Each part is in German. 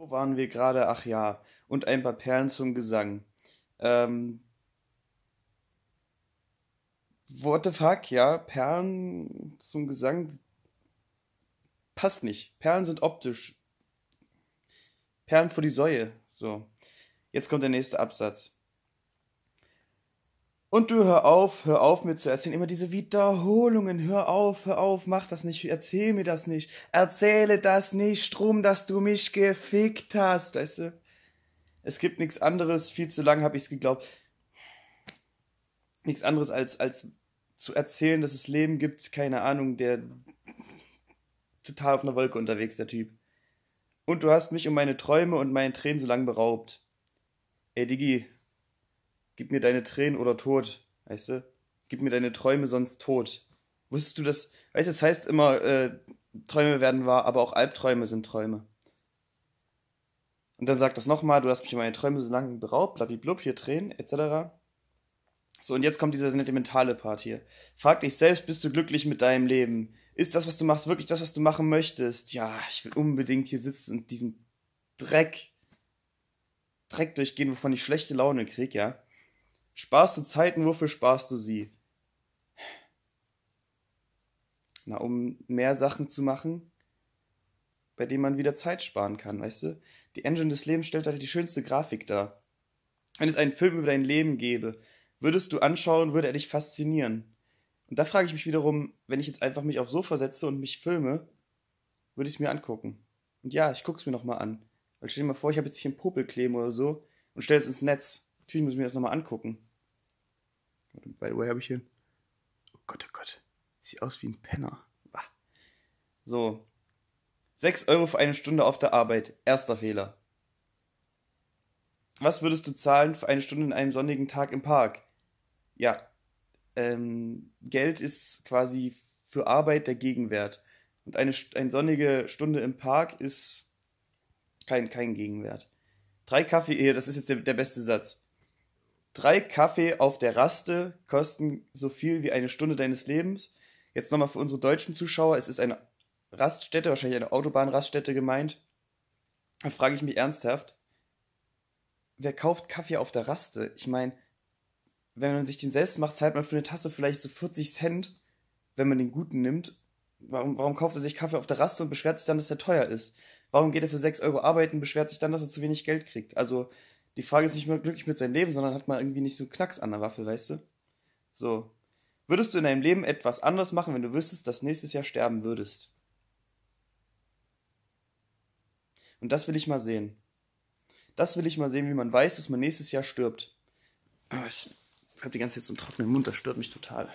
Wo waren wir gerade? Ach ja, und ein paar Perlen zum Gesang. Ähm, what the fuck, ja, Perlen zum Gesang passt nicht. Perlen sind optisch. Perlen vor die Säue. So. Jetzt kommt der nächste Absatz. Und du hör auf, hör auf mir zu erzählen. Immer diese Wiederholungen. Hör auf, hör auf, mach das nicht, erzähl mir das nicht. Erzähle das nicht drum, dass du mich gefickt hast. Weißt du? Es gibt nichts anderes, viel zu lange habe ich es geglaubt. Nichts anderes als, als zu erzählen, dass es Leben gibt, keine Ahnung, der total auf einer Wolke unterwegs, der Typ. Und du hast mich um meine Träume und meine Tränen so lange beraubt. Ey, Digi, Gib mir deine Tränen oder Tod, weißt du? Gib mir deine Träume, sonst tot. Wusstest du das? Weißt du, es heißt immer, äh, Träume werden wahr, aber auch Albträume sind Träume. Und dann sagt das nochmal, du hast mich in meine Träume so lange beraubt, blablablub, hier Tränen, etc. So, und jetzt kommt dieser sentimentale Part hier. Frag dich selbst, bist du glücklich mit deinem Leben? Ist das, was du machst, wirklich das, was du machen möchtest? Ja, ich will unbedingt hier sitzen und diesen Dreck, Dreck durchgehen, wovon ich schlechte Laune krieg, ja? Sparst du Zeiten, wofür sparst du sie? Na, um mehr Sachen zu machen, bei denen man wieder Zeit sparen kann, weißt du? Die Engine des Lebens stellt halt die schönste Grafik dar. Wenn es einen Film über dein Leben gäbe, würdest du anschauen, würde er dich faszinieren. Und da frage ich mich wiederum, wenn ich jetzt einfach mich aufs Sofa setze und mich filme, würde ich es mir angucken. Und ja, ich gucke es mir nochmal an. Weil stell dir mal vor, ich habe jetzt hier einen Popel kleben oder so und stelle es ins Netz. Natürlich muss ich mir das nochmal angucken. By the way, habe ich hier. Oh Gott, oh Gott. Sieht aus wie ein Penner. So. 6 Euro für eine Stunde auf der Arbeit. Erster Fehler. Was würdest du zahlen für eine Stunde in einem sonnigen Tag im Park? Ja. Ähm, Geld ist quasi für Arbeit der Gegenwert. Und eine, eine sonnige Stunde im Park ist kein, kein Gegenwert. Drei Kaffee, das ist jetzt der, der beste Satz. Drei Kaffee auf der Raste kosten so viel wie eine Stunde deines Lebens. Jetzt nochmal für unsere deutschen Zuschauer, es ist eine Raststätte, wahrscheinlich eine Autobahnraststätte gemeint. Da frage ich mich ernsthaft, wer kauft Kaffee auf der Raste? Ich meine, wenn man sich den selbst macht, zahlt man für eine Tasse vielleicht so 40 Cent, wenn man den guten nimmt. Warum, warum kauft er sich Kaffee auf der Raste und beschwert sich dann, dass er teuer ist? Warum geht er für 6 Euro arbeiten und beschwert sich dann, dass er zu wenig Geld kriegt? Also, die Frage ist nicht mehr glücklich mit seinem Leben, sondern hat man irgendwie nicht so einen Knacks an der Waffel, weißt du? So. Würdest du in deinem Leben etwas anders machen, wenn du wüsstest, dass nächstes Jahr sterben würdest? Und das will ich mal sehen. Das will ich mal sehen, wie man weiß, dass man nächstes Jahr stirbt. Aber ich habe die ganze Zeit so einen trockenen Mund, das stört mich total.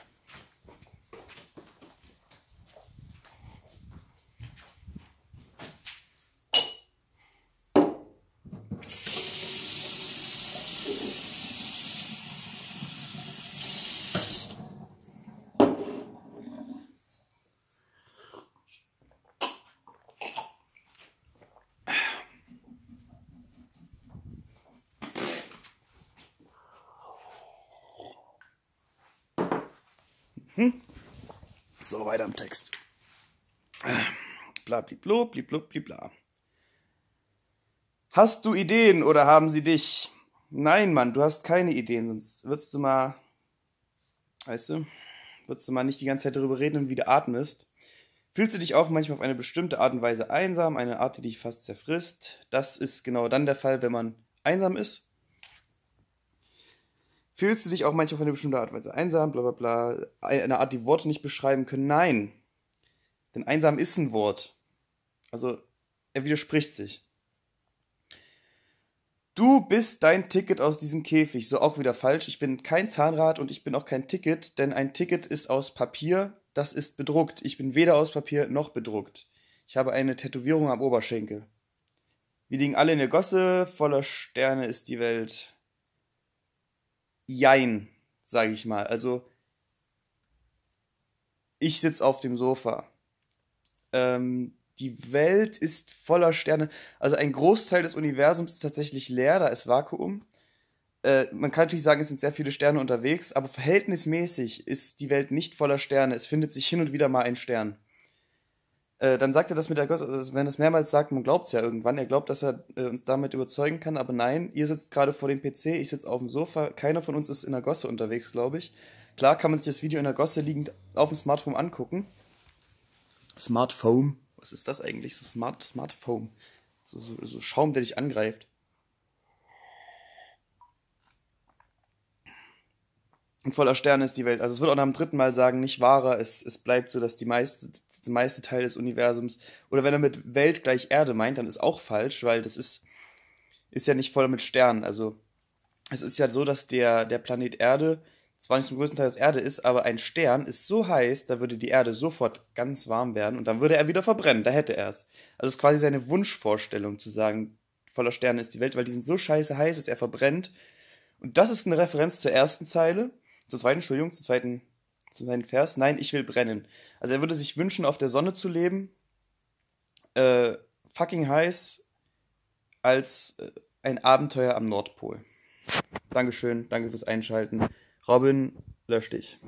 Hm? So, weiter im Text. Bla, bliblo, bliblo, blibla. Hast du Ideen oder haben sie dich? Nein, Mann, du hast keine Ideen, sonst würdest du mal, weißt du, würdest du mal nicht die ganze Zeit darüber reden und wieder atmest. Fühlst du dich auch manchmal auf eine bestimmte Art und Weise einsam, eine Art, die dich fast zerfrisst? Das ist genau dann der Fall, wenn man einsam ist. Fühlst du dich auch manchmal auf eine bestimmte Art und Weise einsam, bla bla bla, eine Art, die Worte nicht beschreiben können? Nein. Denn einsam ist ein Wort. Also, er widerspricht sich. Du bist dein Ticket aus diesem Käfig. So auch wieder falsch. Ich bin kein Zahnrad und ich bin auch kein Ticket, denn ein Ticket ist aus Papier, das ist bedruckt. Ich bin weder aus Papier noch bedruckt. Ich habe eine Tätowierung am Oberschenkel. Wir liegen alle in der Gosse, voller Sterne ist die Welt jein, sage ich mal. Also ich sitze auf dem Sofa. Ähm, die Welt ist voller Sterne. Also ein Großteil des Universums ist tatsächlich leer, da ist Vakuum. Äh, man kann natürlich sagen, es sind sehr viele Sterne unterwegs, aber verhältnismäßig ist die Welt nicht voller Sterne. Es findet sich hin und wieder mal ein Stern. Äh, dann sagt er das mit der Gosse, also wenn er es mehrmals sagt, man glaubt es ja irgendwann. Er glaubt, dass er äh, uns damit überzeugen kann, aber nein, ihr sitzt gerade vor dem PC, ich sitze auf dem Sofa, keiner von uns ist in der Gosse unterwegs, glaube ich. Klar kann man sich das Video in der Gosse liegend auf dem Smartphone angucken. Smartphone? Was ist das eigentlich? So Smart, Smartphone. So, so, so Schaum, der dich angreift. Und voller Sterne ist die Welt. Also es wird auch nach dem dritten Mal sagen, nicht wahrer, es, es bleibt so, dass die meiste, der meiste Teil des Universums, oder wenn er mit Welt gleich Erde meint, dann ist auch falsch, weil das ist, ist ja nicht voll mit Sternen. Also es ist ja so, dass der, der Planet Erde zwar nicht zum größten Teil das Erde ist, aber ein Stern ist so heiß, da würde die Erde sofort ganz warm werden und dann würde er wieder verbrennen, da hätte er es. Also es ist quasi seine Wunschvorstellung zu sagen, voller Sterne ist die Welt, weil die sind so scheiße heiß, dass er verbrennt. Und das ist eine Referenz zur ersten Zeile zur zweiten, Entschuldigung, zum zweiten, zum zweiten Vers. Nein, ich will brennen. Also er würde sich wünschen, auf der Sonne zu leben, äh, fucking heiß, als äh, ein Abenteuer am Nordpol. Dankeschön, danke fürs Einschalten. Robin, lösch dich.